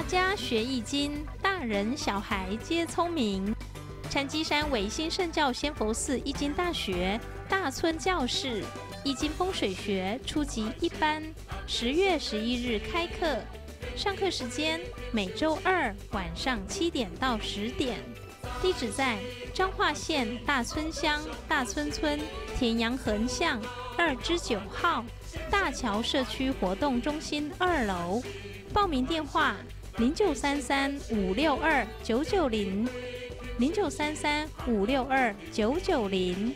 大家学易经，大人小孩皆聪明。禅机山伟新圣教仙佛寺易经大学大村教室易经风水学初级一班，十月十一日开课。上课时间每周二晚上七点到十点。地址在彰化县大村乡大村村田阳横巷二之九号大桥社区活动中心二楼。报名电话：零九三三五六二九九零，零九三三五六二九九零。